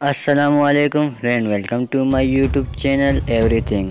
असलकम friend welcome to my YouTube channel everything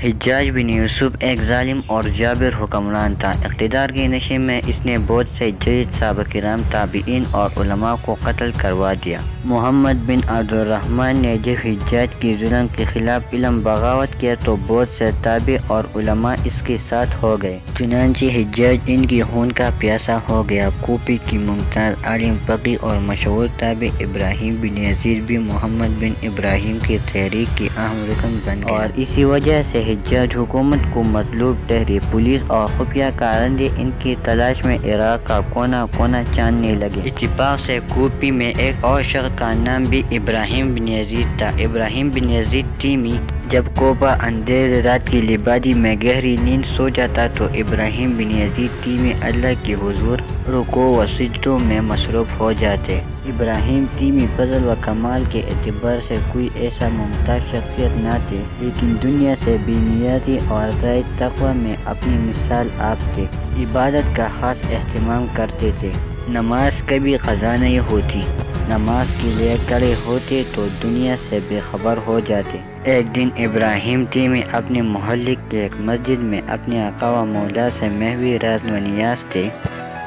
Hijaz bin Yusuf एक ालिम और जाबिर हुक्मरान था। इकतदार के नशे में इसने बहुत से जज सबक कराम ताबीन और उलमा को कत्ल करवा दिया। मोहम्मद बिन अब्दुलरहमान ने जब हिजाज की जुल्म के खिलाफ इलम बगावत किया तो बहुत से ताबे और उलमा इसके साथ हो गए। चुनानची हिजाज इनकी खून का प्यासा हो गया। कूपी की मुमताज़ आलिम पकी और मशहूर ताबी इब्राहिम बिन यजीद भी मोहम्मद बिन इब्राहिम की तहरीक की अहम रुकन बन गया और इसी वजह से हिजाज हुकूमत को मतलूब ठहरी पुलिस और खुफिया कारंदे इनकी तलाश में इराक का कोना कोना चांदने लगे। इतफाक से कूपी में एक और शख्स का नाम भी इब्राहिम बिन यजीद था। इब्राहिम बिन यजीद टीमी जब कोबा अंधेर रात की लिबादी में गहरी नींद सो जाता तो इब्राहिम बिन यजीद टीमी अल्लाह के हुजूर, रुको व सजदों में मसरूफ़ हो जाते। इब्राहिम टीमी फजल व कमाल के अतबार से कोई ऐसा मुमताज़ शख्सियत ना थे, लेकिन दुनिया से बेनियाती और तकवा में अपनी मिसाल आप थे। इबादत का ख़ास अहतमाम करते थे। नमाज़ कभी ख़जा नहीं होती। नमाज़ के लिए खड़े होते तो दुनिया से बेखबर हो जाते। एक दिन इब्राहिम टीमी अपने मोहल्ले के एक मस्जिद में अपने अकावा मौला से महवी व नियाज थे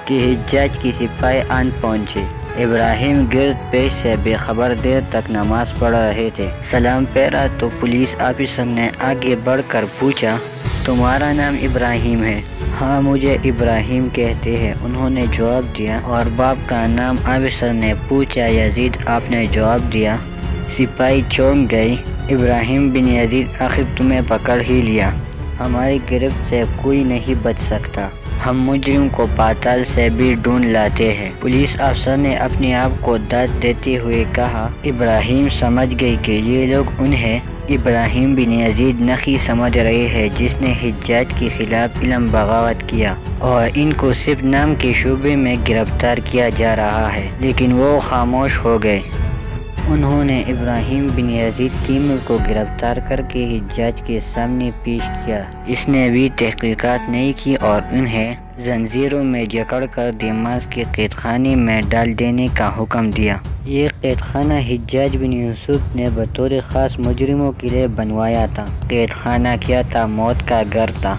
कि हिजाज की सिपाही आन पहुँचे। इब्राहिम गिरद पेश से बेखबर देर तक नमाज़ पढ़ रहे थे। सलाम पैरा तो पुलिस ऑफिसर ने आगे बढ़कर पूछा, तुम्हारा नाम इब्राहिम है? हाँ मुझे इब्राहिम कहते हैं। उन्होंने जवाब दिया, और बाप का नाम आबिसर ने पूछा, यजीद, आपने जवाब दिया, सिपाही चौंक गई, इब्राहिम बिन यजीद, आखिर तुम्हें पकड़ ही लिया। हमारी गिरफ्त से कोई नहीं बच सकता। हम मुजरिम को पाताल से भी ढूंढ लाते हैं। पुलिस अफसर ने अपने आप को दाद देते हुए कहा, इब्राहिम समझ गई कि ये लोग उन्हें इब्राहिम बिन यजीद नकी समझ रहे हैं, जिसने हिजाज के खिलाफ इलम बगावत किया और इनको सिर्फ़ नाम के शुबे में गिरफ़्तार किया जा रहा है। लेकिन वो खामोश हो गए। उन्होंने इब्राहिम बिन यजीद तीमर को गिरफ़्तार करके हिजाज के सामने पेश किया। इसने भी तहकीकात नहीं की और उन्हें जंजीरों में जकड़ कर दिमाग के कैद खाने में डाल देने का हुक्म दिया। ये कैद खाना हिजाज बिन यूसुफ ने बतौर ख़ास मुजरिमों के लिए बनवाया था। कैद खाना क्या था? मौत का घर था।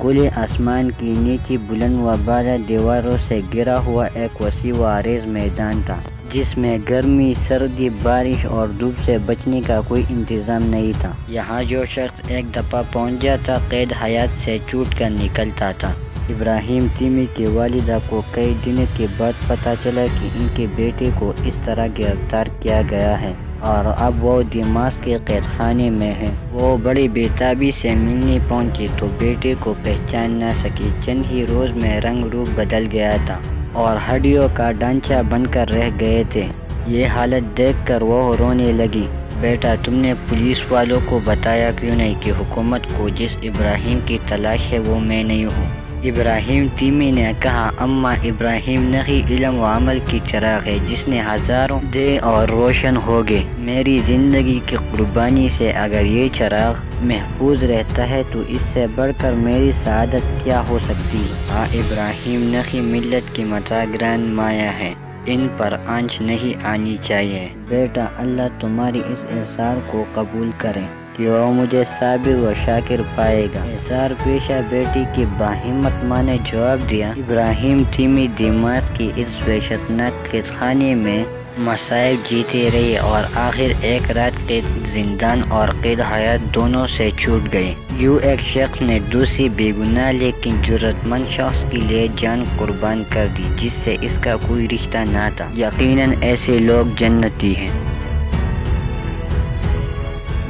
खुले आसमान की नीचे बुलंद व बाजा दीवारों से गिरा हुआ एक वसी व आरेज मैदान था। जिसमें गर्मी, सर्दी, बारिश और धूप से बचने का कोई इंतज़ाम नहीं था। यहाँ जो शख्स एक दफ़ा पहुँच जाता, कैद हयात से छूट कर निकलता था। इब्राहिम तीमी के वालिदा को कई दिनों के बाद पता चला कि इनके बेटे को इस तरह गिरफ़्तार किया गया है और अब वो दिमाग के कैद खाने में है। वो बड़ी बेताबी से मिलने पहुँचे तो बेटे को पहचान न सकी। चंद ही रोज़ में रंग रूप बदल गया था। और हड्डियों का ढांचा बनकर रह गए थे। ये हालत देखकर वह रोने लगी। बेटा, तुमने पुलिस वालों को बताया क्यों नहीं कि हुकूमत को जिस इब्राहिम की तलाश है वो मैं नहीं हूँ? इब्राहिम तीमी ने कहा, अम्मा इब्राहिम नहीं इलम व अमल की चराग है, जिसने हज़ारों दे और रोशन हो गए। मेरी ज़िंदगी की कुर्बानी से अगर ये चराग महफूज रहता है तो इससे बढ़कर मेरी शहादत क्या हो सकती? है हाँ इब्राहिम नखी मिलत की मताग्रान माया है। इन पर आँच नहीं आनी चाहिए। बेटा, अल्लाह तुम्हारी इस एसार को कबूल करे। कि वह मुझे साबिर व शाकिर पाएगा? एसार पेशा बेटी की बाहिमत माँ ने जवाब दिया। इब्राहिम तीमी दिमाग की इस वहशतनाक खाने में मसाइब जीते रहे और आखिर एक रात के जिंदान और कैद हयात दोनों से छूट गए। यू एक शख्स ने दूसरी बेगुनाह लेकिन जरूरतमंद शख्स के लिए जान कुर्बान कर दी, जिससे इसका कोई रिश्ता ना था। यकीनन ऐसे लोग जन्नती हैं।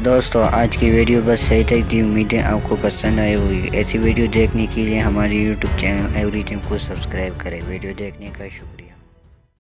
दोस्तों, आज की वीडियो बस सही तक थी उम्मीदें आपको पसंद आई होगी। ऐसी वीडियो देखने के लिए हमारे यूट्यूब चैनल एवरी को सब्सक्राइब करें। वीडियो देखने का शुक्रिया।